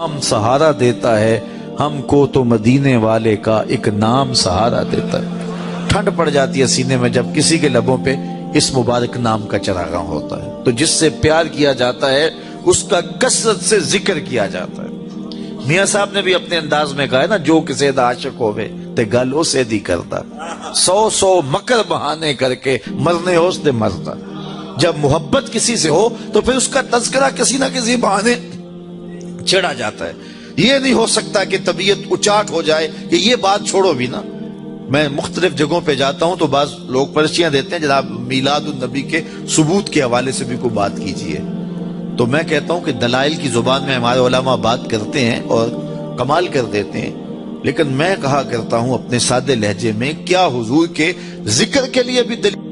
नाम सहारा देता है, हमको तो मदीने वाले का एक नाम सहारा देता है। ठंड पड़ जाती है सीने में जब किसी के लबों पे इस मुबारक नाम का चरागा होता है। तो जिससे प्यार किया जाता है, उसका कसरत से ज़िक्र किया जाता है। मियाँ साहब ने भी अपने अंदाज में कहा है ना, जो किसे आशक होवे, ते गल उसे दी करता। सौ सौ मकर बहाने करके मरने हो उसने मरता। जब मोहब्बत किसी से हो तो फिर उसका तस्करा किसी ना किसी बहाने चढ़ा जाता है। ये नहीं हो सकता कि तबीयत उचाट हो जाए कि ये बात छोड़ो भी ना। मैं मुख्तलिफ़ जगहों पर जाता हूँ तो बाज लोग पर्चियाँ देते हैं, जनाब मीलाद नबी के सबूत के हवाले से भी कोई बात कीजिए। तो मैं कहता हूँ कि दलाइल की ज़ुबान में हमारे ओलामा बात करते हैं और कमाल कर देते हैं। लेकिन मैं कहा करता हूँ अपने सादे लहजे में, क्या हुजूर के ज़िक्र के लिए भी दलील